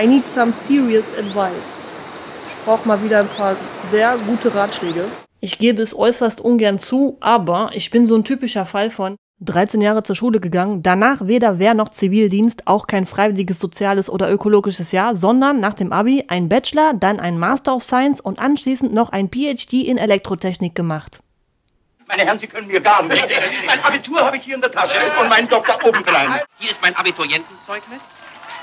I need some serious advice. Ich brauche mal wieder ein paar sehr gute Ratschläge. Ich gebe es äußerst ungern zu, aber ich bin so ein typischer Fall von 13 Jahre zur Schule gegangen, danach weder Wehr noch Zivildienst, auch kein freiwilliges soziales oder ökologisches Jahr, sondern nach dem Abi ein Bachelor, dann ein Master of Science und anschließend noch ein PhD in Elektrotechnik gemacht. Meine Herren, Sie können mir gar nicht. Mein Abitur habe ich hier in der Tasche und meinen Doktor oben klein. Hier ist mein Abiturientenzeugnis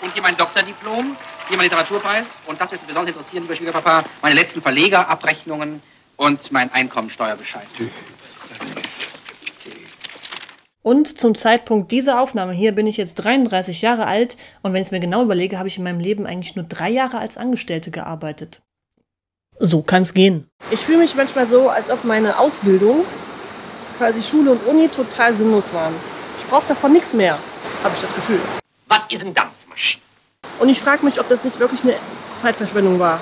und hier mein Doktordiplom, hier mein Literaturpreis und das wird Sie besonders interessieren, lieber Schwiegerpapa, meine letzten Verlegerabrechnungen und mein Einkommensteuerbescheid. Und zum Zeitpunkt dieser Aufnahme hier bin ich jetzt 33 Jahre alt und wenn ich es mir genau überlege, habe ich in meinem Leben eigentlich nur drei Jahre als Angestellte gearbeitet. So kann's gehen. Ich fühle mich manchmal so, als ob meine Ausbildung, quasi Schule und Uni, total sinnlos waren. Ich brauche davon nichts mehr, habe ich das Gefühl. Was ist ein Dampfmaschine? Und ich frage mich, ob das nicht wirklich eine Zeitverschwendung war.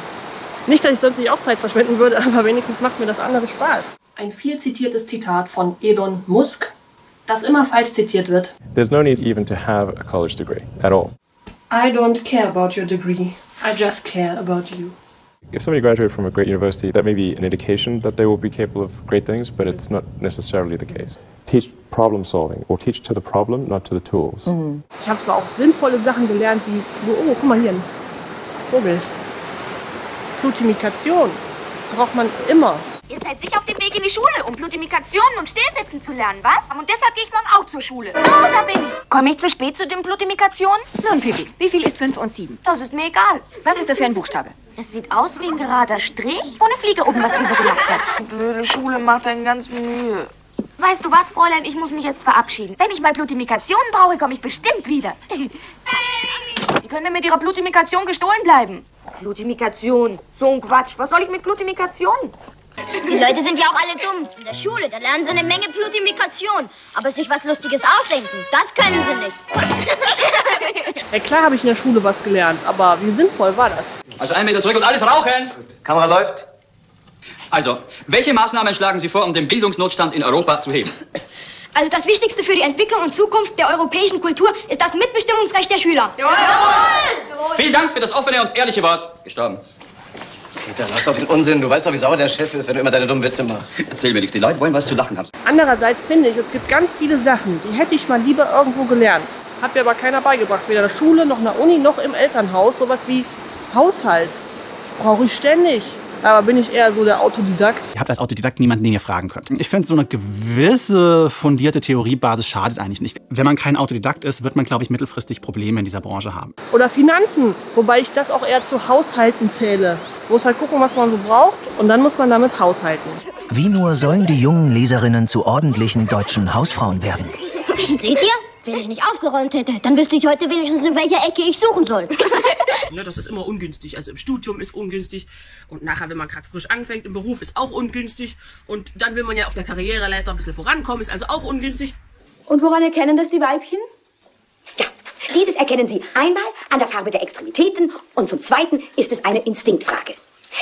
Nicht, dass ich sonst nicht auch Zeit verschwenden würde, aber wenigstens macht mir das andere Spaß. Ein viel zitiertes Zitat von Elon Musk, das immer falsch zitiert wird. There's no need even to have a college degree at all. I don't care about your degree. I just care about you. If somebody graduated from a great university, that may be an indication that they will be capable of great things, but it's not necessarily the case. Teach problem solving or teach to the problem, not to the tools. Mhm. Ich habe zwar auch sinnvolle Sachen gelernt, wie, oh, guck mal hier, ein Vogel. Glutimikation braucht man immer. Ihr seid sicher auf dem Weg in die Schule, um Glutimikationen und Stillsitzen zu lernen, was? Und deshalb gehe ich morgen auch zur Schule. So, da bin ich. Komme ich zu spät zu den Glutimikationen? Nun, Pippi, wie viel ist 5 und 7? Das ist mir egal. Was ist das für ein Buchstabe? Es sieht aus wie ein gerader Strich, wo eine Fliege oben was drüber gelacht hat. Die blöde Schule macht einen ganz Mühe. Weißt du was, Fräulein? Ich muss mich jetzt verabschieden. Wenn ich mal Glutimikationen brauche, komme ich bestimmt wieder. Die können mit ihrer Blutimikation gestohlen bleiben. Blutimikation, so ein Quatsch. Was soll ich mit Blutimikation? Die Leute sind ja auch alle dumm. In der Schule, da lernen sie eine Menge Blutimikation. Aber sich was Lustiges ausdenken, das können sie nicht. Ja, klar habe ich in der Schule was gelernt, aber wie sinnvoll war das? Also einen Meter zurück und alles rauchen! Kamera läuft. Also, welche Maßnahmen schlagen Sie vor, um den Bildungsnotstand in Europa zu heben? Also das Wichtigste für die Entwicklung und Zukunft der europäischen Kultur ist das Mitbestimmungsrecht der Schüler. Vielen Dank für das offene und ehrliche Wort. Gestorben. Peter, lass doch den Unsinn. Du weißt doch, wie sauer der Chef ist, wenn du immer deine dummen Witze machst. Erzähl mir nichts, die Leute wollen was zu lachen haben. Andererseits finde ich, es gibt ganz viele Sachen, die hätte ich mal lieber irgendwo gelernt. Hat mir aber keiner beigebracht, weder in der Schule, noch in der Uni, noch im Elternhaus. Sowas wie Haushalt brauche ich ständig. Aber bin ich eher so der Autodidakt. Ihr habt als Autodidakt niemanden, den ihr fragen könnt. Ich finde, so eine gewisse fundierte Theoriebasis schadet eigentlich nicht. Wenn man kein Autodidakt ist, wird man, glaube ich, mittelfristig Probleme in dieser Branche haben. Oder Finanzen, wobei ich das auch eher zu Haushalten zähle. Muss halt gucken, was man so braucht und dann muss man damit haushalten. Wie nur sollen die jungen Leserinnen zu ordentlichen deutschen Hausfrauen werden? Seht ihr? Wenn ich nicht aufgeräumt hätte, dann wüsste ich heute wenigstens, in welcher Ecke ich suchen soll. Ne, das ist immer ungünstig. Also im Studium ist ungünstig und nachher, wenn man gerade frisch anfängt, im Beruf ist auch ungünstig und dann will man ja auf der Karriereleiter ein bisschen vorankommen, ist also auch ungünstig. Und woran erkennen das die Weibchen? Dieses erkennen Sie einmal an der Farbe der Extremitäten und zum Zweiten ist es eine Instinktfrage.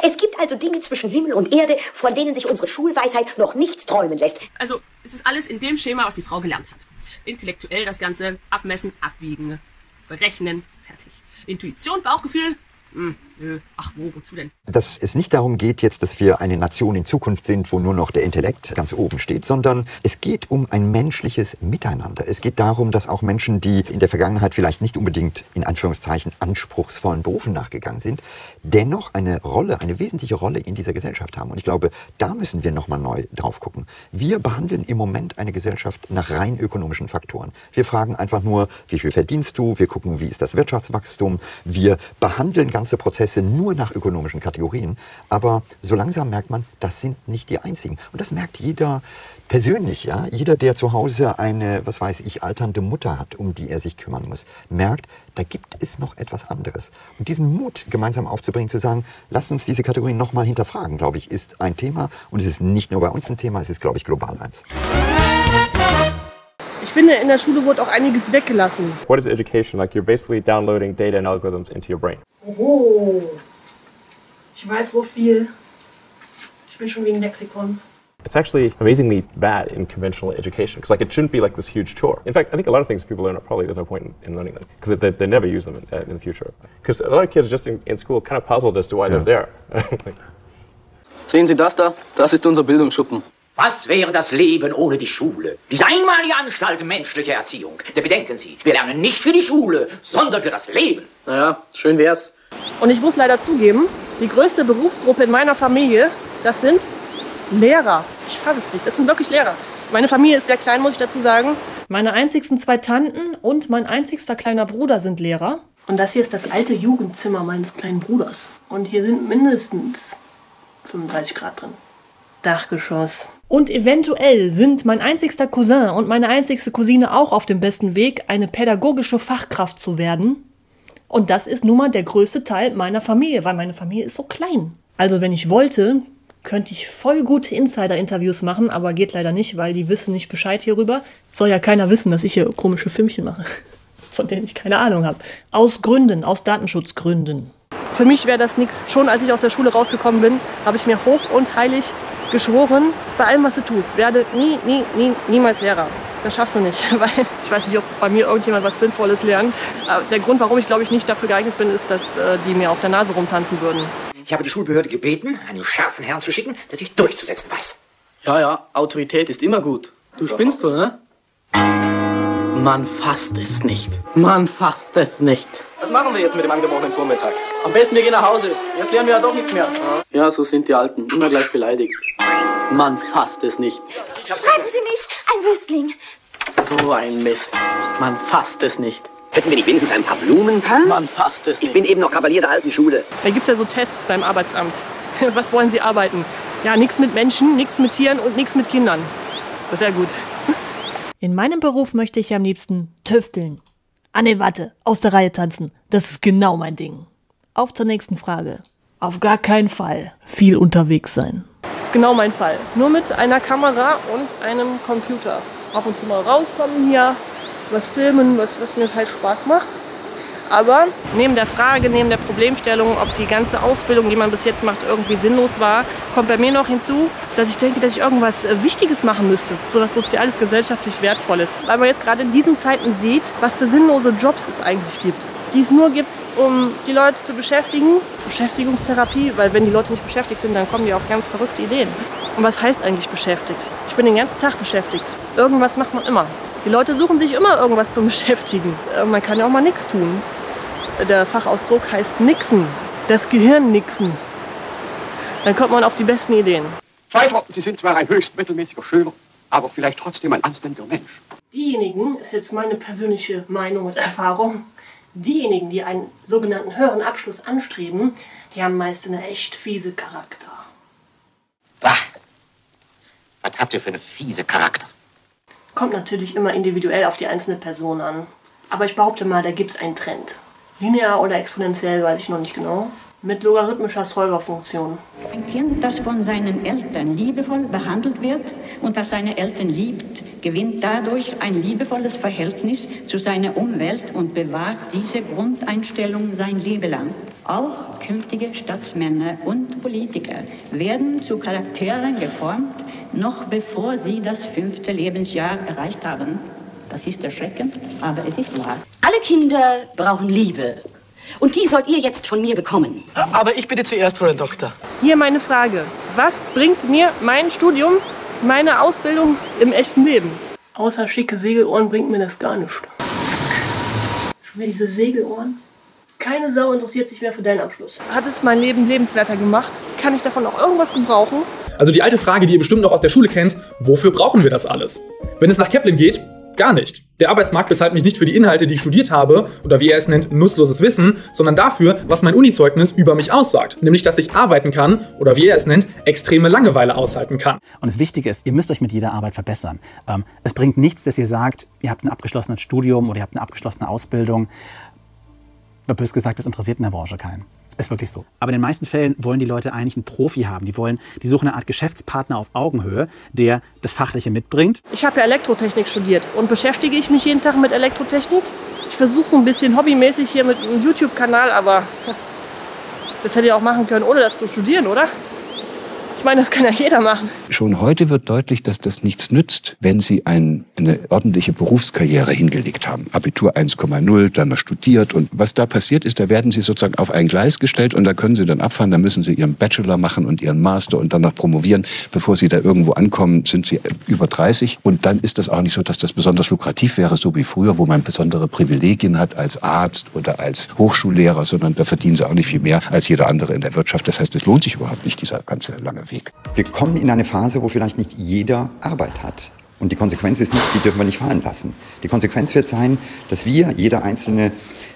Es gibt also Dinge zwischen Himmel und Erde, von denen sich unsere Schulweisheit noch nichts träumen lässt. Also es ist alles in dem Schema, was die Frau gelernt hat. Intellektuell das Ganze abmessen, abwiegen, berechnen, fertig. Intuition, Bauchgefühl, hm, nö, ach wo, wozu denn? Dass es nicht darum geht jetzt, dass wir eine Nation in Zukunft sind, wo nur noch der Intellekt ganz oben steht, sondern es geht um ein menschliches Miteinander. Es geht darum, dass auch Menschen, die in der Vergangenheit vielleicht nicht unbedingt in Anführungszeichen anspruchsvollen Berufen nachgegangen sind, dennoch eine Rolle, eine wesentliche Rolle in dieser Gesellschaft haben. Und ich glaube, da müssen wir nochmal neu drauf gucken. Wir behandeln im Moment eine Gesellschaft nach rein ökonomischen Faktoren. Wir fragen einfach nur, wie viel verdienst du? Wir gucken, wie ist das Wirtschaftswachstum? Wir behandeln ganze Prozesse nur nach ökonomischen Kategorien. Aber so langsam merkt man, das sind nicht die einzigen. Und das merkt jeder persönlich, ja. Jeder, der zu Hause eine, was weiß ich, alternde Mutter hat, um die er sich kümmern muss, merkt, da gibt es noch etwas anderes. Und diesen Mut gemeinsam aufzubringen, zu sagen, lasst uns diese Kategorien nochmal hinterfragen, glaube ich, ist ein Thema. Und es ist nicht nur bei uns ein Thema, es ist, glaube ich, global eins. Ich finde, in der Schule wurde auch einiges weggelassen. What is education? Like you're basically downloading data and algorithms into your brain. Oh, ich weiß so viel. Ich bin schon wie ein Lexikon. It's actually amazingly bad in conventional education because like it shouldn't be like this huge chore. In fact, I think a lot of things people learn probably there's no point in, in learning them because they, they never use them in, uh, in the future. Because a lot of kids just in, in school kind of puzzled as to why they're there. like, Sehen Sie das da? Das ist unser Bildungsschuppen. Was wäre das Leben ohne die Schule? Diese einmalige Anstalt menschlicher Erziehung. Denn bedenken Sie, wir lernen nicht für die Schule, sondern für das Leben. Naja, schön wär's. Und ich muss leider zugeben, die größte Berufsgruppe in meiner Familie, das sind Lehrer. Ich fasse es nicht, das sind wirklich Lehrer. Meine Familie ist sehr klein, muss ich dazu sagen. Meine einzigsten zwei Tanten und mein einzigster kleiner Bruder sind Lehrer. Und das hier ist das alte Jugendzimmer meines kleinen Bruders. Und hier sind mindestens 35 Grad drin. Dachgeschoss. Und eventuell sind mein einzigster Cousin und meine einzigste Cousine auch auf dem besten Weg, eine pädagogische Fachkraft zu werden. Und das ist nun mal der größte Teil meiner Familie, weil meine Familie ist so klein. Also wenn ich wollte, könnte ich voll gute Insider-Interviews machen, aber geht leider nicht, weil die wissen nicht Bescheid hierüber. Soll ja keiner wissen, dass ich hier komische Filmchen mache, von denen ich keine Ahnung habe. Aus Gründen, aus Datenschutzgründen. Für mich wäre das nichts. Schon als ich aus der Schule rausgekommen bin, habe ich mir hoch und heilig geschworen, bei allem, was du tust, werde nie, nie, nie, niemals Lehrer. Das schaffst du nicht, weil ich weiß nicht, ob bei mir irgendjemand was Sinnvolles lernt. Aber der Grund, warum ich, glaube ich, nicht dafür geeignet bin, ist, dass äh, die mir auf der Nase rumtanzen würden. Ich habe die Schulbehörde gebeten, einen scharfen Herrn zu schicken, der sich durchzusetzen weiß. Ja, ja, Autorität ist immer gut. Du spinnst du, ne? Man fasst es nicht. Man fasst es nicht. Was machen wir jetzt mit dem angebrochenen Vormittag? Am besten wir gehen nach Hause. Jetzt lernen wir ja doch nichts mehr. Ja, so sind die Alten. Immer gleich beleidigt. Man fasst es nicht. Retten Sie mich, ein Wüstling. So ein Mist. Man fasst es nicht. Hätten wir nicht wenigstens ein paar Blumen? Man fasst es nicht. Ich bin eben noch Kavalier der alten Schule. Da gibt es ja so Tests beim Arbeitsamt. Was wollen Sie arbeiten? Ja, nichts mit Menschen, nichts mit Tieren und nichts mit Kindern. Das ist ja gut. In meinem Beruf möchte ich am liebsten tüfteln. Ah ne, warte, aus der Reihe tanzen. Das ist genau mein Ding. Auf zur nächsten Frage. Auf gar keinen Fall viel unterwegs sein. Das ist genau mein Fall. Nur mit einer Kamera und einem Computer. Ab und zu mal rauskommen hier, was filmen, was, was mir halt Spaß macht. Aber neben der Frage, neben der Problemstellung, ob die ganze Ausbildung, die man bis jetzt macht, irgendwie sinnlos war, kommt bei mir noch hinzu, dass ich denke, dass ich irgendwas äh, Wichtiges machen müsste, so was Soziales, gesellschaftlich Wertvolles. Weil man jetzt gerade in diesen Zeiten sieht, was für sinnlose Jobs es eigentlich gibt. Die es nur gibt, um die Leute zu beschäftigen. Beschäftigungstherapie, weil wenn die Leute nicht beschäftigt sind, dann kommen die auf ganz verrückte Ideen. Und was heißt eigentlich beschäftigt? Ich bin den ganzen Tag beschäftigt. Irgendwas macht man immer. Die Leute suchen sich immer irgendwas zum Beschäftigen. Äh, Man kann ja auch mal nichts tun. Der Fachausdruck heißt Nixen. Das Gehirn nixen. Dann kommt man auf die besten Ideen. Pfeiffer, Sie sind zwar ein höchst mittelmäßiger Schüler, aber vielleicht trotzdem ein anständiger Mensch. Diejenigen, ist jetzt meine persönliche Meinung und Erfahrung, diejenigen, die einen sogenannten höheren Abschluss anstreben, die haben meist einen echt fiese Charakter. Bah. Was habt ihr für eine fiese Charakter? Kommt natürlich immer individuell auf die einzelne Person an. Aber ich behaupte mal, da gibt es einen Trend. Linear oder exponentiell, weiß ich noch nicht genau. Mit logarithmischer Solverfunktion. Ein Kind, das von seinen Eltern liebevoll behandelt wird und das seine Eltern liebt, gewinnt dadurch ein liebevolles Verhältnis zu seiner Umwelt und bewahrt diese Grundeinstellung sein Leben lang. Auch künftige Staatsmänner und Politiker werden zu Charakteren geformt, noch bevor sie das fünfte Lebensjahr erreicht haben. Das ist erschreckend, aber es ist wahr. Alle Kinder brauchen Liebe. Und die sollt ihr jetzt von mir bekommen. Aber ich bitte zuerst, Frau Doktor. Hier meine Frage. Was bringt mir mein Studium, meine Ausbildung im echten Leben? Außer schicke Segelohren bringt mir das gar nichts. Schon wieder diese Segelohren? Keine Sau interessiert sich mehr für deinen Abschluss. Hat es mein Leben lebenswerter gemacht? Kann ich davon auch irgendwas gebrauchen? Also die alte Frage, die ihr bestimmt noch aus der Schule kennt, wofür brauchen wir das alles? Wenn es nach Kaplan geht, gar nicht. Der Arbeitsmarkt bezahlt mich nicht für die Inhalte, die ich studiert habe, oder wie er es nennt, nutzloses Wissen, sondern dafür, was mein Unizeugnis über mich aussagt. Nämlich, dass ich arbeiten kann, oder wie er es nennt, extreme Langeweile aushalten kann. Und das Wichtige ist, ihr müsst euch mit jeder Arbeit verbessern. Ähm, es bringt nichts, dass ihr sagt, ihr habt ein abgeschlossenes Studium oder ihr habt eine abgeschlossene Ausbildung. Bös gesagt, das interessiert in der Branche keinen. Ist wirklich so. Aber in den meisten Fällen wollen die Leute eigentlich einen Profi haben. Die wollen, die suchen eine Art Geschäftspartner auf Augenhöhe, der das Fachliche mitbringt. Ich habe ja Elektrotechnik studiert und beschäftige ich mich jeden Tag mit Elektrotechnik. Ich versuche so ein bisschen hobbymäßig hier mit einem YouTube-Kanal, aber das hätte ich auch machen können, ohne das zu studieren, oder? Ich meine, das kann ja jeder machen. Schon heute wird deutlich, dass das nichts nützt, wenn Sie ein, eine ordentliche Berufskarriere hingelegt haben. Abitur 1,0, dann noch studiert. Und was da passiert ist, da werden Sie sozusagen auf ein Gleis gestellt und da können Sie dann abfahren. Da müssen Sie Ihren Bachelor machen und Ihren Master und dann noch promovieren. Bevor Sie da irgendwo ankommen, sind Sie über 30. Und dann ist das auch nicht so, dass das besonders lukrativ wäre, so wie früher, wo man besondere Privilegien hat als Arzt oder als Hochschullehrer, sondern da verdienen Sie auch nicht viel mehr als jeder andere in der Wirtschaft. Das heißt, es lohnt sich überhaupt nicht, dieser ganze lange Weg. Wir kommen in eine Phase, wo vielleicht nicht jeder Arbeit hat. Und die Konsequenz ist nicht, die dürfen wir nicht fallen lassen. Die Konsequenz wird sein, dass wir, jeder Einzelne,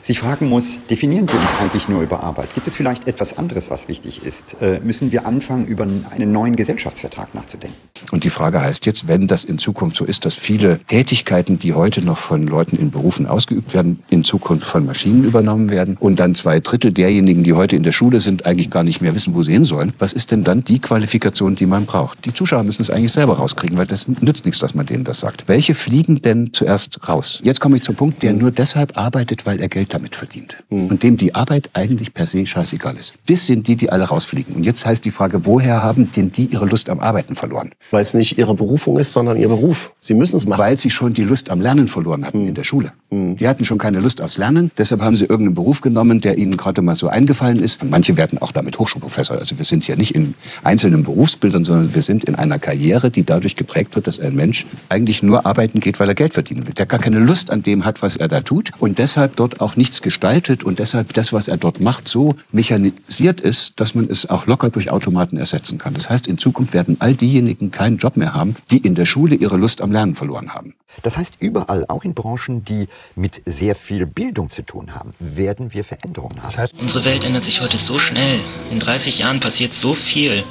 sich fragen muss, definieren wir uns eigentlich nur über Arbeit? Gibt es vielleicht etwas anderes, was wichtig ist? Äh, müssen wir anfangen, über einen neuen Gesellschaftsvertrag nachzudenken? Und die Frage heißt jetzt, wenn das in Zukunft so ist, dass viele Tätigkeiten, die heute noch von Leuten in Berufen ausgeübt werden, in Zukunft von Maschinen übernommen werden und dann zwei Drittel derjenigen, die heute in der Schule sind, eigentlich gar nicht mehr wissen, wo sie hin sollen, was ist denn dann die Qualifikation, die man braucht? Die Zuschauer müssen es eigentlich selber rauskriegen, weil das nützt nichts, dass man denen das sagt. Welche fliegen denn zuerst raus? Jetzt komme ich zum Punkt, der nur deshalb arbeitet, weil er Geld damit verdient. Und dem die Arbeit eigentlich per se scheißegal ist. Das sind die, die alle rausfliegen. Und jetzt heißt die Frage, woher haben denn die ihre Lust am Arbeiten verloren? Weil es nicht ihre Berufung ist, sondern ihr Beruf. Sie müssen es machen. Weil sie schon die Lust am Lernen verloren hatten in der Schule. Die hatten schon keine Lust aufs Lernen, deshalb haben sie irgendeinen Beruf genommen, der ihnen gerade mal so eingefallen ist. Und manche werden auch damit Hochschulprofessor. Also wir sind hier nicht in einzelnen Berufsbildern, sondern wir sind in einer Karriere, die dadurch geprägt wird, dass ein Mensch eigentlich nur arbeiten geht, weil er Geld verdienen will. Der gar keine Lust an dem hat, was er da tut und deshalb dort auch nichts gestaltet und deshalb das, was er dort macht, so mechanisiert ist, dass man es auch locker durch Automaten ersetzen kann. Das heißt, in Zukunft werden all diejenigen keinen Job mehr haben, die in der Schule ihre Lust am Lernen verloren haben. Das heißt, überall, auch in Branchen, die mit sehr viel Bildung zu tun haben, werden wir Veränderungen haben. Unsere Welt ändert sich heute so schnell. In 30 Jahren passiert so viel.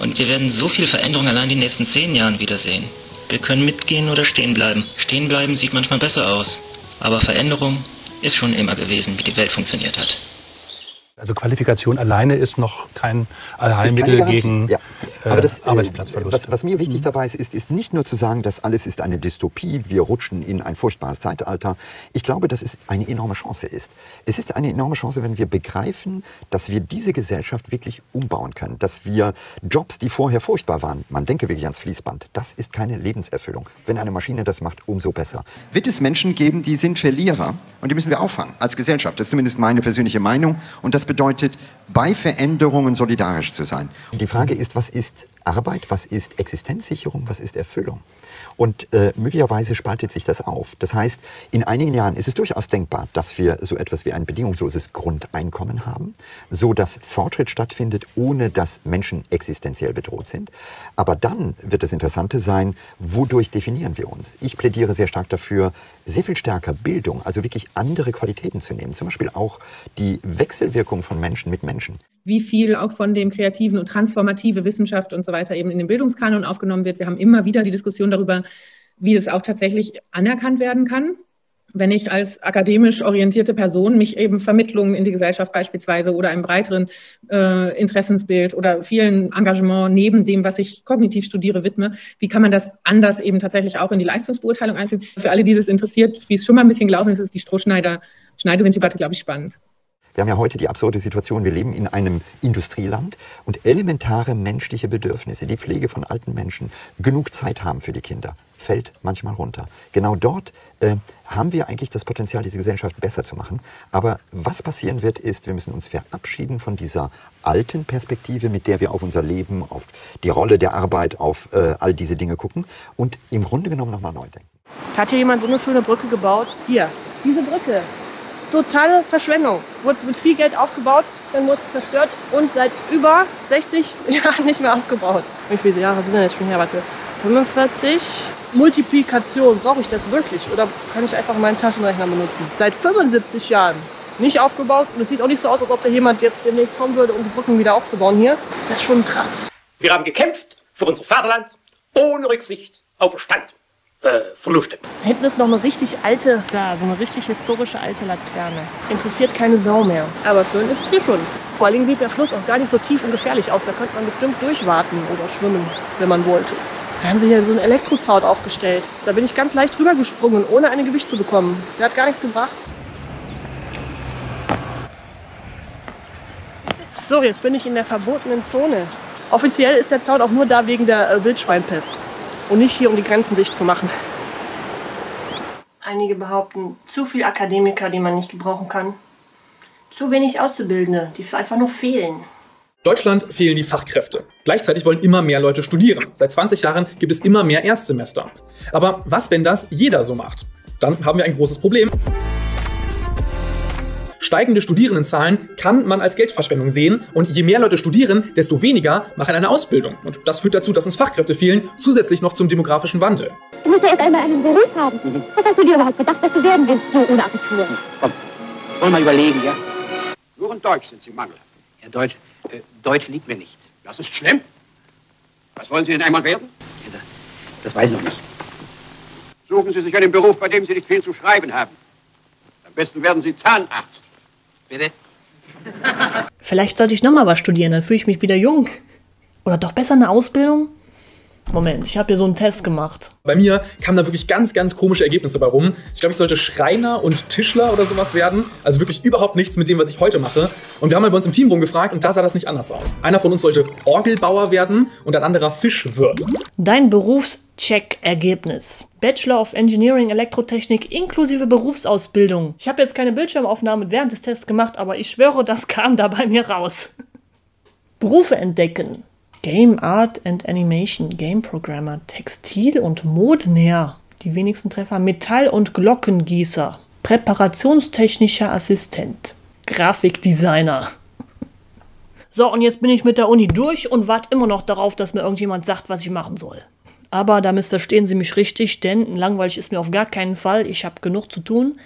Und wir werden so viel Veränderung allein die nächsten 10 Jahren wiedersehen. Wir können mitgehen oder stehen bleiben. Stehen bleiben sieht manchmal besser aus. Aber Veränderung ist schon immer gewesen, wie die Welt funktioniert hat. Also Qualifikation alleine ist noch kein Allheilmittel gegen Ja. Äh, Aber das, äh, Arbeitsplatzverlust. Was, was mir wichtig dabei ist, ist, ist nicht nur zu sagen, dass alles ist eine Dystopie, wir rutschen in ein furchtbares Zeitalter. Ich glaube, dass es eine enorme Chance ist. Es ist eine enorme Chance, wenn wir begreifen, dass wir diese Gesellschaft wirklich umbauen können. Dass wir Jobs, die vorher furchtbar waren, man denke wirklich ans Fließband, das ist keine Lebenserfüllung. Wenn eine Maschine das macht, umso besser. Wird es Menschen geben, die sind Verlierer und die müssen wir auffangen als Gesellschaft. Das ist zumindest meine persönliche Meinung und das bedeutet, bei Veränderungen solidarisch zu sein. Die Frage ist, was ist Arbeit, was ist Existenzsicherung, was ist Erfüllung? Und äh, möglicherweise spaltet sich das auf. Das heißt, in einigen Jahren ist es durchaus denkbar, dass wir so etwas wie ein bedingungsloses Grundeinkommen haben, so dass Fortschritt stattfindet, ohne dass Menschen existenziell bedroht sind. Aber dann wird das Interessante sein, wodurch definieren wir uns? Ich plädiere sehr stark dafür, sehr viel stärker Bildung, also wirklich andere Qualitäten zu nehmen. Zum Beispiel auch die Wechselwirkung von Menschen mit Menschen. wie viel auch von dem kreativen und transformative Wissenschaft und so weiter eben in den Bildungskanon aufgenommen wird. Wir haben immer wieder die Diskussion darüber, wie das auch tatsächlich anerkannt werden kann. Wenn ich als akademisch orientierte Person mich eben Vermittlungen in die Gesellschaft beispielsweise oder einem breiteren äh, Interessensbild oder vielen Engagement neben dem, was ich kognitiv studiere, widme, wie kann man das anders eben tatsächlich auch in die Leistungsbeurteilung einfügen? Für alle, die das interessiert, wie es schon mal ein bisschen gelaufen ist, ist die Strohschneider-Schneidewinddebatte, glaube ich, spannend. Wir haben ja heute die absurde Situation, wir leben in einem Industrieland und elementare menschliche Bedürfnisse, die Pflege von alten Menschen, genug Zeit haben für die Kinder, fällt manchmal runter. Genau dort äh, haben wir eigentlich das Potenzial, diese Gesellschaft besser zu machen. Aber was passieren wird, ist, wir müssen uns verabschieden von dieser alten Perspektive, mit der wir auf unser Leben, auf die Rolle der Arbeit, auf äh, all diese Dinge gucken und im Grunde genommen nochmal neu denken. Hat hier jemand so eine schöne Brücke gebaut? Hier, diese Brücke. Totale Verschwendung. Wurde mit viel Geld aufgebaut, dann wurde sie zerstört und seit über 60 Jahren nicht mehr aufgebaut. Wie viele Jahre sind denn jetzt schon her? Warte. 45. Multiplikation. Brauche ich das wirklich? Oder kann ich einfach meinen Taschenrechner benutzen? Seit 75 Jahren nicht aufgebaut. Und es sieht auch nicht so aus, als ob da jemand jetzt demnächst kommen würde, um die Brücken wieder aufzubauen hier. Das ist schon krass. Wir haben gekämpft für unser Vaterland ohne Rücksicht auf Stand. Äh, Verluste. Hinten ist noch eine richtig alte, da, so eine richtig historische alte Laterne. Interessiert keine Sau mehr. Aber schön ist es hier schon. Vor Dingen sieht der Fluss auch gar nicht so tief und gefährlich aus. Da könnte man bestimmt durchwarten oder schwimmen, wenn man wollte. Da haben sie hier so einen Elektrozaun aufgestellt. Da bin ich ganz leicht drüber gesprungen, ohne ein Gewicht zu bekommen. Der hat gar nichts gebracht. So, jetzt bin ich in der verbotenen Zone. Offiziell ist der Zaun auch nur da wegen der äh, Wildschweinpest und nicht hier, um die Grenzen dicht zu machen. Einige behaupten, zu viel Akademiker, die man nicht gebrauchen kann. Zu wenig Auszubildende, die einfach nur fehlen. Deutschland fehlen die Fachkräfte. Gleichzeitig wollen immer mehr Leute studieren. Seit 20 Jahren gibt es immer mehr Erstsemester. Aber was, wenn das jeder so macht? Dann haben wir ein großes Problem. Steigende Studierendenzahlen kann man als Geldverschwendung sehen und je mehr Leute studieren, desto weniger machen eine Ausbildung. Und das führt dazu, dass uns Fachkräfte fehlen, zusätzlich noch zum demografischen Wandel. Du musst ja erst einmal einen Beruf haben. Was hast du dir überhaupt gedacht, dass du werden willst, so ohne Abitur? Komm, wollen wir mal überlegen, ja? Nur in Deutsch sind Sie mangelhaft. Ja, Deutsch, äh, Deutsch liegt mir nicht. Das ist schlimm. Was wollen Sie denn einmal werden? Ja, das, das weiß ich noch nicht. Suchen Sie sich einen Beruf, bei dem Sie nicht viel zu schreiben haben. Am besten werden Sie Zahnarzt. Bitte? Vielleicht sollte ich nochmal was studieren, dann fühle ich mich wieder jung. Oder doch besser eine Ausbildung? Moment, ich habe hier so einen Test gemacht. Bei mir kamen da wirklich ganz, ganz komische Ergebnisse bei rum. Ich glaube, ich sollte Schreiner und Tischler oder sowas werden. Also wirklich überhaupt nichts mit dem, was ich heute mache. Und wir haben mal bei uns im Team rumgefragt und da sah das nicht anders aus. Einer von uns sollte Orgelbauer werden und ein anderer Fischwirt. Dein Berufscheck-Ergebnis. Bachelor of Engineering Elektrotechnik inklusive Berufsausbildung. Ich habe jetzt keine Bildschirmaufnahme während des Tests gemacht, aber ich schwöre, das kam da bei mir raus. Berufe entdecken. Game Art and Animation, Game Programmer, Textil- und Modenäher, die wenigsten Treffer, Metall- und Glockengießer, Präparationstechnischer Assistent, Grafikdesigner. So, und jetzt bin ich mit der Uni durch und warte immer noch darauf, dass mir irgendjemand sagt, was ich machen soll. Aber da missverstehen Sie mich richtig, denn langweilig ist mir auf gar keinen Fall. Ich habe genug zu tun,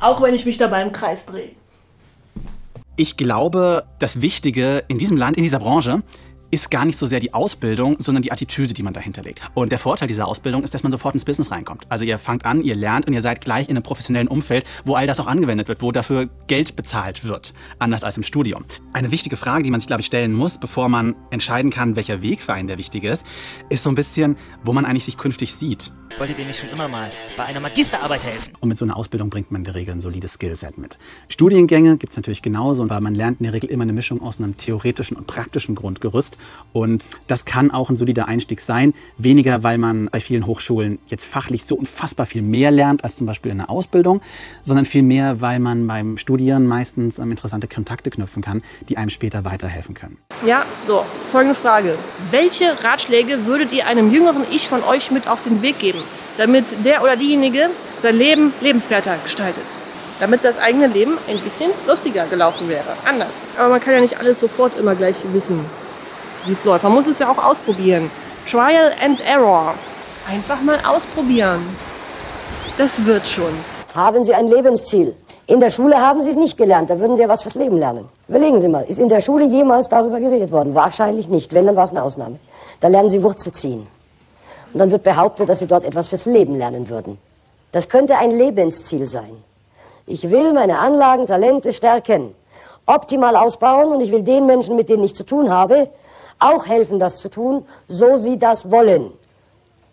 auch wenn ich mich dabei im Kreis drehe. Ich glaube, das Wichtige in diesem Land, in dieser Branche, ist gar nicht so sehr die Ausbildung, sondern die Attitüde, die man dahinter legt. Und der Vorteil dieser Ausbildung ist, dass man sofort ins Business reinkommt. Also ihr fangt an, ihr lernt und ihr seid gleich in einem professionellen Umfeld, wo all das auch angewendet wird, wo dafür Geld bezahlt wird, anders als im Studium. Eine wichtige Frage, die man sich, glaube ich, stellen muss, bevor man entscheiden kann, welcher Weg für einen der wichtige ist, ist so ein bisschen, wo man eigentlich sich künftig sieht. Wolltet ihr nicht schon immer mal bei einer Magisterarbeit helfen? Und mit so einer Ausbildung bringt man in der Regel ein solides Skillset mit. Studiengänge gibt es natürlich genauso, weil man lernt in der Regel immer eine Mischung aus einem theoretischen und praktischen Grundgerüst. Und das kann auch ein solider Einstieg sein. Weniger, weil man bei vielen Hochschulen jetzt fachlich so unfassbar viel mehr lernt als zum Beispiel in der Ausbildung, sondern vielmehr, weil man beim Studieren meistens ähm, interessante Kontakte knüpfen kann, die einem später weiterhelfen können. Ja, so, folgende Frage. Welche Ratschläge würdet ihr einem jüngeren Ich von euch mit auf den Weg geben, damit der oder diejenige sein Leben lebenswerter gestaltet? Damit das eigene Leben ein bisschen lustiger gelaufen wäre. Anders. Aber man kann ja nicht alles sofort immer gleich wissen, wie es läuft. Man muss es ja auch ausprobieren. Trial and Error. Einfach mal ausprobieren. Das wird schon. Haben Sie ein Lebensziel? In der Schule haben Sie es nicht gelernt, da würden Sie ja was fürs Leben lernen. Überlegen Sie mal, ist in der Schule jemals darüber geredet worden? Wahrscheinlich nicht, wenn, dann war es eine Ausnahme. Da lernen Sie Wurzel ziehen. Und dann wird behauptet, dass Sie dort etwas fürs Leben lernen würden. Das könnte ein Lebensziel sein. Ich will meine Anlagen, Talente stärken, optimal ausbauen und ich will den Menschen, mit denen ich zu tun habe, auch helfen, das zu tun, so sie das wollen.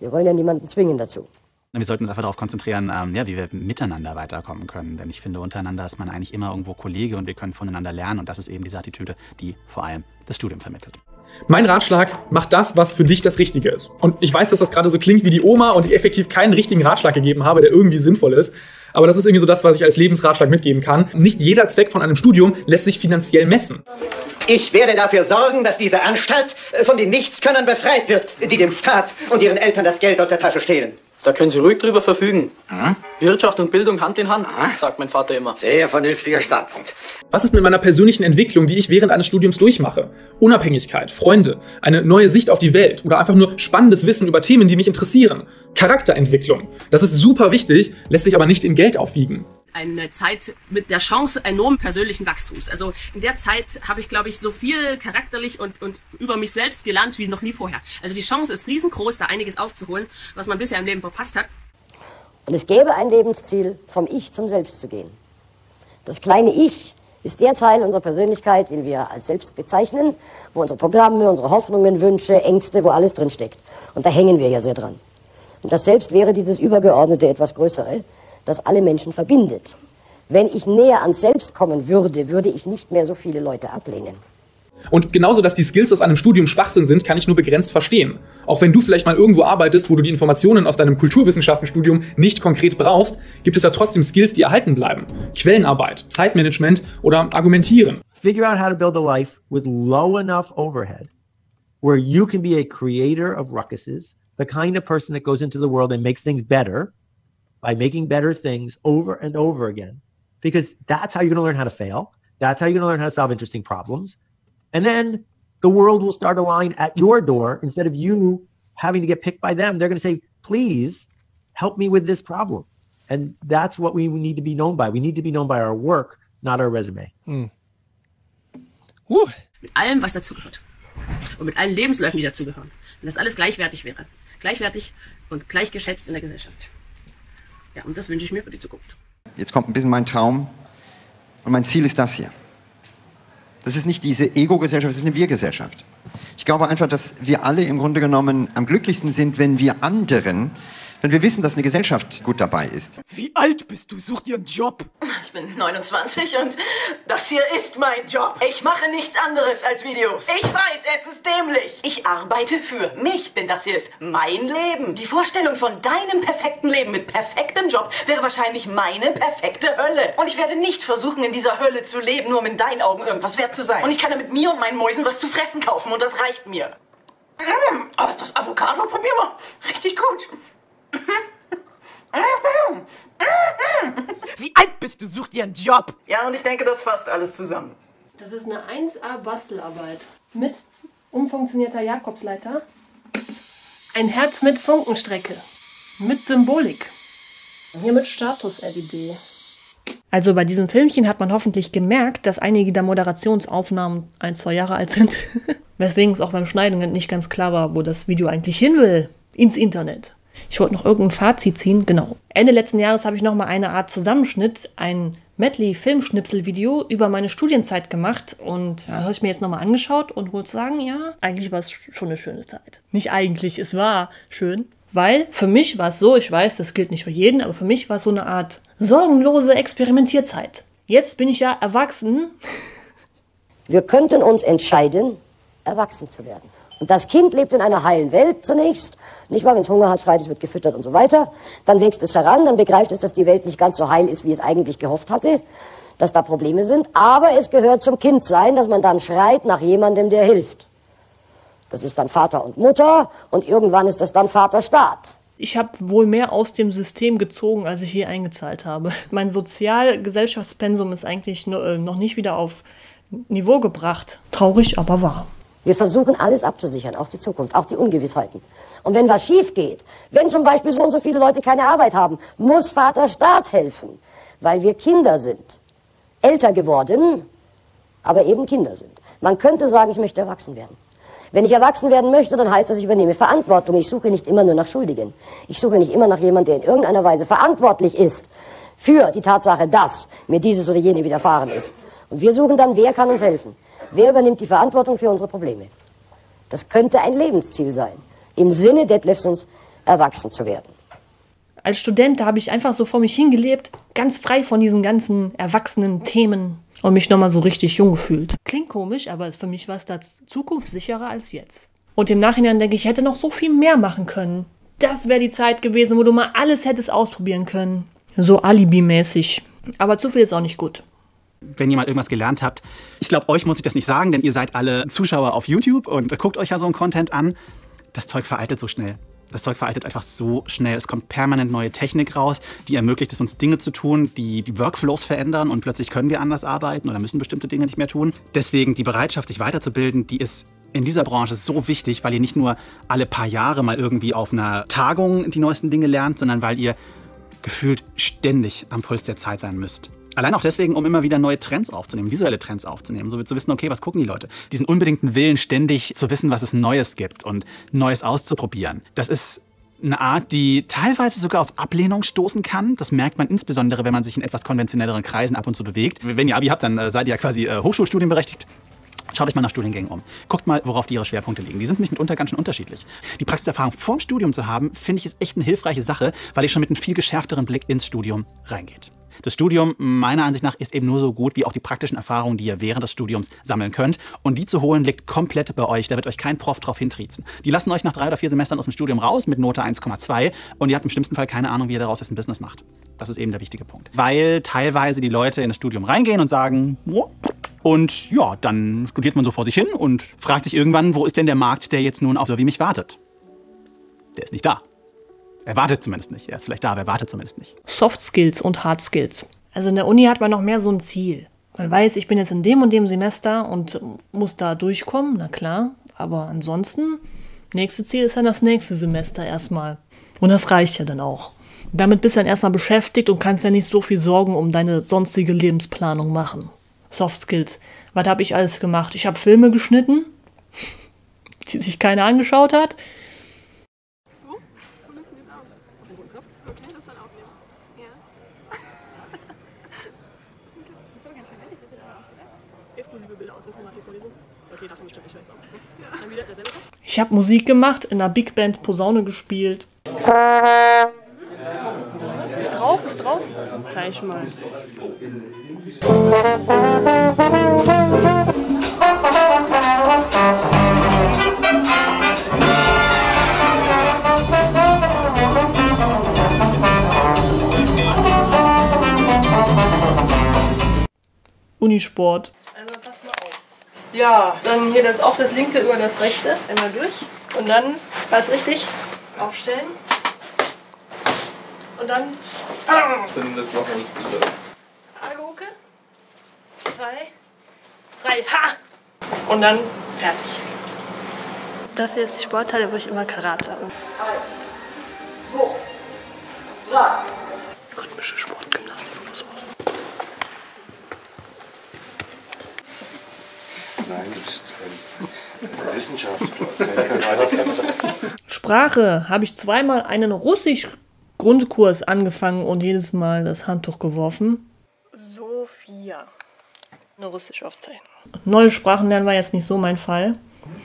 Wir wollen ja niemanden zwingen dazu. Wir sollten uns einfach darauf konzentrieren, ähm, ja, wie wir miteinander weiterkommen können. Denn ich finde, untereinander ist man eigentlich immer irgendwo Kollege und wir können voneinander lernen. Und das ist eben diese Attitüde, die vor allem das Studium vermittelt. Mein Ratschlag, mach das, was für dich das Richtige ist. Und ich weiß, dass das gerade so klingt wie die Oma und ich effektiv keinen richtigen Ratschlag gegeben habe, der irgendwie sinnvoll ist. Aber das ist irgendwie so das, was ich als Lebensratschlag mitgeben kann. Nicht jeder Zweck von einem Studium lässt sich finanziell messen. Ich werde dafür sorgen, dass diese Anstalt von den Nichtskönnern befreit wird, die dem Staat und ihren Eltern das Geld aus der Tasche stehlen. Da können Sie ruhig drüber verfügen. Wirtschaft und Bildung Hand in Hand, sagt mein Vater immer. Sehr vernünftiger Standpunkt. Was ist mit meiner persönlichen Entwicklung, die ich während eines Studiums durchmache? Unabhängigkeit, Freunde, eine neue Sicht auf die Welt oder einfach nur spannendes Wissen über Themen, die mich interessieren. Charakterentwicklung. Das ist super wichtig, lässt sich aber nicht in Geld aufwiegen eine Zeit mit der Chance enormen persönlichen Wachstums. Also in der Zeit habe ich, glaube ich, so viel charakterlich und, und über mich selbst gelernt wie noch nie vorher. Also die Chance ist riesengroß, da einiges aufzuholen, was man bisher im Leben verpasst hat. Und es gäbe ein Lebensziel, vom Ich zum Selbst zu gehen. Das kleine Ich ist der Teil unserer Persönlichkeit, den wir als Selbst bezeichnen, wo unsere Programme, unsere Hoffnungen, Wünsche, Ängste, wo alles drinsteckt. Und da hängen wir ja sehr dran. Und das Selbst wäre dieses übergeordnete, etwas Größere, das alle Menschen verbindet. Wenn ich näher ans Selbst kommen würde, würde ich nicht mehr so viele Leute ablehnen. Und genauso, dass die Skills aus einem Studium Schwachsinn sind, kann ich nur begrenzt verstehen. Auch wenn du vielleicht mal irgendwo arbeitest, wo du die Informationen aus deinem Kulturwissenschaftenstudium nicht konkret brauchst, gibt es ja trotzdem Skills, die erhalten bleiben. Quellenarbeit, Zeitmanagement oder Argumentieren. Figure out how to build a life with low enough overhead where you can be a creator of ruckuses, the kind of person that goes into the world and makes things better by making better things over and over again. Because that's how you're going to learn how to fail. That's how you're going to learn how to solve interesting problems. And then the world will start a line at your door instead of you having to get picked by them. They're going to say, please help me with this problem. And that's what we need to be known by. We need to be known by our work, not our resume. Hmm. Mit allem, was dazugehört. Und mit allen Lebensläufen, die dazugehören. Wenn das alles gleichwertig wäre. Gleichwertig und gleichgeschätzt in der Gesellschaft. Ja, und das wünsche ich mir für die Zukunft. Jetzt kommt ein bisschen mein Traum und mein Ziel ist das hier. Das ist nicht diese Ego-Gesellschaft, das ist eine Wir-Gesellschaft. Ich glaube einfach, dass wir alle im Grunde genommen am glücklichsten sind, wenn wir anderen wenn wir wissen, dass eine Gesellschaft gut dabei ist. Wie alt bist du? Such dir einen Job. Ich bin 29 und das hier ist mein Job. Ich mache nichts anderes als Videos. Ich weiß, es ist dämlich. Ich arbeite für mich, denn das hier ist mein Leben. Die Vorstellung von deinem perfekten Leben mit perfektem Job wäre wahrscheinlich meine perfekte Hölle. Und ich werde nicht versuchen, in dieser Hölle zu leben, nur um in deinen Augen irgendwas wert zu sein. Und ich kann mit mir und meinen Mäusen was zu fressen kaufen und das reicht mir. Mmh, aber ist das Avocado? Probier mal. Richtig gut. Wie alt bist du? Such dir einen Job. Ja, und ich denke, das fasst alles zusammen. Das ist eine 1A-Bastelarbeit mit umfunktionierter Jakobsleiter. Ein Herz mit Funkenstrecke. Mit Symbolik. Hier mit Status-LED. Also bei diesem Filmchen hat man hoffentlich gemerkt, dass einige der Moderationsaufnahmen ein, zwei Jahre alt sind. Weswegen es auch beim Schneiden nicht ganz klar war, wo das Video eigentlich hin will. Ins Internet. Ich wollte noch irgendein Fazit ziehen, genau. Ende letzten Jahres habe ich noch mal eine Art Zusammenschnitt, ein Medley-Filmschnipsel-Video über meine Studienzeit gemacht und ja, habe ich mir jetzt nochmal angeschaut und muss sagen, ja, eigentlich war es schon eine schöne Zeit. Nicht eigentlich, es war schön, weil für mich war es so, ich weiß, das gilt nicht für jeden, aber für mich war es so eine Art sorgenlose Experimentierzeit. Jetzt bin ich ja erwachsen. Wir könnten uns entscheiden, erwachsen zu werden. Und das Kind lebt in einer heilen Welt zunächst. Nicht wahr? Wenn es Hunger hat, schreit es, wird gefüttert und so weiter. Dann wächst es heran, dann begreift es, dass die Welt nicht ganz so heil ist, wie es eigentlich gehofft hatte, dass da Probleme sind. Aber es gehört zum Kindsein, dass man dann schreit nach jemandem, der hilft. Das ist dann Vater und Mutter und irgendwann ist das dann Vaterstaat. Ich habe wohl mehr aus dem System gezogen, als ich hier eingezahlt habe. Mein Sozialgesellschaftspensum ist eigentlich äh, noch nicht wieder auf Niveau gebracht. Traurig, aber wahr. Wir versuchen alles abzusichern, auch die Zukunft, auch die Ungewissheiten. Und wenn was schief geht, wenn zum Beispiel so und so viele Leute keine Arbeit haben, muss Vater Staat helfen, weil wir Kinder sind. Älter geworden, aber eben Kinder sind. Man könnte sagen, ich möchte erwachsen werden. Wenn ich erwachsen werden möchte, dann heißt das, ich übernehme Verantwortung. Ich suche nicht immer nur nach Schuldigen. Ich suche nicht immer nach jemandem, der in irgendeiner Weise verantwortlich ist für die Tatsache, dass mir dieses oder jene widerfahren ist. Und wir suchen dann, wer kann uns helfen? Wer übernimmt die Verantwortung für unsere Probleme? Das könnte ein Lebensziel sein, im Sinne Detlefsons erwachsen zu werden. Als Student habe ich einfach so vor mich hingelebt, ganz frei von diesen ganzen erwachsenen Themen und mich nochmal so richtig jung gefühlt. Klingt komisch, aber für mich war es da zukunftssicherer als jetzt. Und im Nachhinein denke ich, ich hätte noch so viel mehr machen können. Das wäre die Zeit gewesen, wo du mal alles hättest ausprobieren können. So alibimäßig. Aber zu viel ist auch nicht gut wenn ihr mal irgendwas gelernt habt. Ich glaube, euch muss ich das nicht sagen, denn ihr seid alle Zuschauer auf YouTube und guckt euch ja so einen Content an. Das Zeug veraltet so schnell. Das Zeug veraltet einfach so schnell. Es kommt permanent neue Technik raus, die ermöglicht es uns Dinge zu tun, die die Workflows verändern und plötzlich können wir anders arbeiten oder müssen bestimmte Dinge nicht mehr tun. Deswegen die Bereitschaft, sich weiterzubilden, die ist in dieser Branche so wichtig, weil ihr nicht nur alle paar Jahre mal irgendwie auf einer Tagung die neuesten Dinge lernt, sondern weil ihr gefühlt ständig am Puls der Zeit sein müsst. Allein auch deswegen, um immer wieder neue Trends aufzunehmen, visuelle Trends aufzunehmen, so zu wissen, okay, was gucken die Leute? Diesen unbedingten Willen, ständig zu wissen, was es Neues gibt und Neues auszuprobieren. Das ist eine Art, die teilweise sogar auf Ablehnung stoßen kann. Das merkt man insbesondere, wenn man sich in etwas konventionelleren Kreisen ab und zu bewegt. Wenn ihr Abi habt, dann äh, seid ihr ja quasi äh, Hochschulstudienberechtigt. Schaut euch mal nach Studiengängen um. Guckt mal, worauf die ihre Schwerpunkte liegen. Die sind nämlich mitunter ganz schön unterschiedlich. Die Praxiserfahrung vorm Studium zu haben, finde ich, ist echt eine hilfreiche Sache, weil ihr schon mit einem viel geschärfteren Blick ins Studium reingeht. Das Studium, meiner Ansicht nach, ist eben nur so gut wie auch die praktischen Erfahrungen, die ihr während des Studiums sammeln könnt. Und die zu holen, liegt komplett bei euch. Da wird euch kein Prof drauf hintriezen. Die lassen euch nach drei oder vier Semestern aus dem Studium raus mit Note 1,2 und ihr habt im schlimmsten Fall keine Ahnung, wie ihr daraus jetzt ein Business macht. Das ist eben der wichtige Punkt. Weil teilweise die Leute in das Studium reingehen und sagen, "Oh." und ja, dann studiert man so vor sich hin und fragt sich irgendwann, wo ist denn der Markt, der jetzt nun auf so wie mich wartet? Der ist nicht da. Er wartet zumindest nicht. Er ist vielleicht da, aber er wartet zumindest nicht. Soft Skills und Hard Skills. Also in der Uni hat man noch mehr so ein Ziel. Man weiß, ich bin jetzt in dem und dem Semester und muss da durchkommen, na klar. Aber ansonsten, nächste Ziel ist dann das nächste Semester erstmal. Und das reicht ja dann auch. Damit bist du dann erstmal beschäftigt und kannst ja nicht so viel Sorgen um deine sonstige Lebensplanung machen. Soft Skills. Was habe ich alles gemacht? Ich habe Filme geschnitten, die sich keiner angeschaut hat. Ich habe Musik gemacht, in einer Big Band Posaune gespielt. Ist drauf, ist drauf? Zeig mal. Unisport. Also pass mal auf. Ja, dann hier das auch das linke über das rechte. Einmal durch. Und dann, was richtig? Aufstellen. Und dann. Sind das machen ist das so. Hagehucke. Zwei. Drei. Ha! Und dann fertig. Das hier ist die Sporthalle, wo ich immer Karate habe. Eins, zwei, drei. Rhythmische Sportgymnastik oder sowas. Nein, du bist ein Wissenschaftler, kein. Sprache habe ich zweimal einen Russisch-Grundkurs angefangen und jedes Mal das Handtuch geworfen. Sophia. Eine russische Aufzeichnung. Neue Sprachen lernen war jetzt nicht so mein Fall.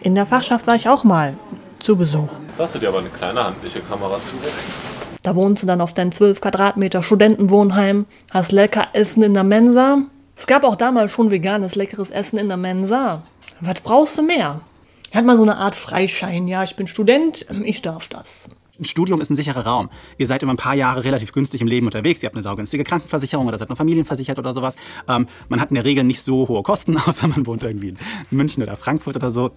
In der Fachschaft war ich auch mal zu Besuch. Da hast du dir aber eine kleine handliche Kamera zugelegt. Da wohnst du dann auf deinem 12 Quadratmeter Studentenwohnheim, hast lecker Essen in der Mensa. Es gab auch damals schon veganes, leckeres Essen in der Mensa. Was brauchst du mehr? Hat mal so eine Art Freischein. Ja, ich bin Student, ich darf das. Ein Studium ist ein sicherer Raum. Ihr seid über ein paar Jahre relativ günstig im Leben unterwegs. Ihr habt eine saugünstige Krankenversicherung oder seid noch familienversichert oder sowas. Ähm, man hat in der Regel nicht so hohe Kosten, außer man wohnt irgendwie in München oder Frankfurt oder so.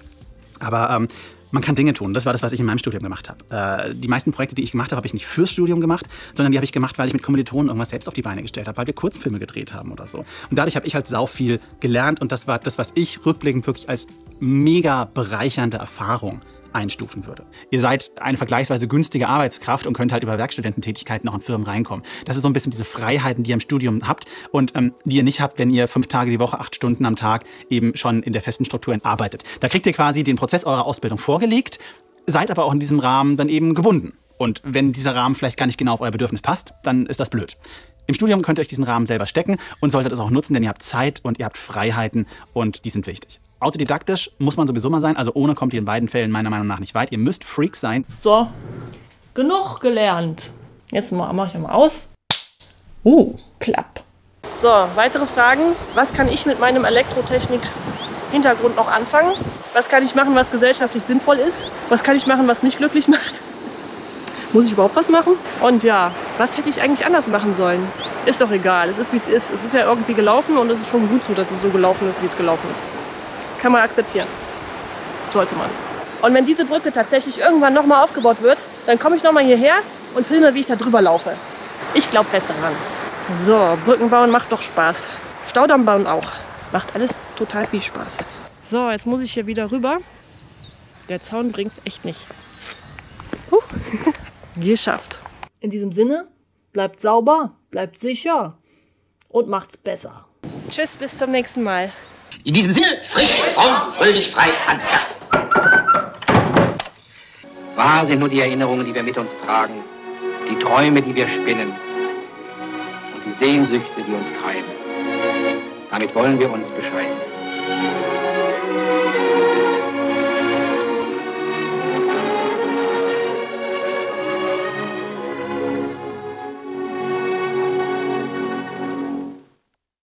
Aber ähm, man kann Dinge tun. Das war das, was ich in meinem Studium gemacht habe. Äh, die meisten Projekte, die ich gemacht habe, habe ich nicht fürs Studium gemacht, sondern die habe ich gemacht, weil ich mit Kommilitonen irgendwas selbst auf die Beine gestellt habe, weil wir Kurzfilme gedreht haben oder so. Und dadurch habe ich halt sau viel gelernt und das war das, was ich rückblickend wirklich als mega bereichernde Erfahrung einstufen würde. Ihr seid eine vergleichsweise günstige Arbeitskraft und könnt halt über Werkstudententätigkeiten noch in Firmen reinkommen. Das ist so ein bisschen diese Freiheiten, die ihr im Studium habt und ähm, die ihr nicht habt, wenn ihr fünf Tage die Woche, acht Stunden am Tag eben schon in der festen Struktur arbeitet. Da kriegt ihr quasi den Prozess eurer Ausbildung vorgelegt, seid aber auch in diesem Rahmen dann eben gebunden. Und wenn dieser Rahmen vielleicht gar nicht genau auf euer Bedürfnis passt, dann ist das blöd. Im Studium könnt ihr euch diesen Rahmen selber stecken und solltet es auch nutzen, denn ihr habt Zeit und ihr habt Freiheiten und die sind wichtig. Autodidaktisch muss man sowieso mal sein, also ohne kommt ihr in beiden Fällen meiner Meinung nach nicht weit. Ihr müsst Freak sein. So, genug gelernt. Jetzt mache ich mal aus. Uh, klapp. So, weitere Fragen. Was kann ich mit meinem Elektrotechnik-Hintergrund noch anfangen? Was kann ich machen, was gesellschaftlich sinnvoll ist? Was kann ich machen, was mich glücklich macht? Muss ich überhaupt was machen? Und ja, was hätte ich eigentlich anders machen sollen? Ist doch egal. Es ist, wie es ist. Es ist ja irgendwie gelaufen und es ist schon gut so, dass es so gelaufen ist, wie es gelaufen ist. Kann man akzeptieren. Sollte man. Und wenn diese Brücke tatsächlich irgendwann nochmal aufgebaut wird, dann komme ich nochmal hierher und filme, wie ich da drüber laufe. Ich glaube fest daran. So, Brücken bauen macht doch Spaß. Staudamm bauen auch. Macht alles total viel Spaß. So, jetzt muss ich hier wieder rüber. Der Zaun bringt's echt nicht. Huh. Geschafft. In diesem Sinne, bleibt sauber, bleibt sicher und macht's besser. Tschüss, bis zum nächsten Mal. In diesem Sinne, frisch, fromm, fröhlich, frei, Hans Herr. Wahr sind nur die Erinnerungen, die wir mit uns tragen, die Träume, die wir spinnen und die Sehnsüchte, die uns treiben. Damit wollen wir uns bescheiden.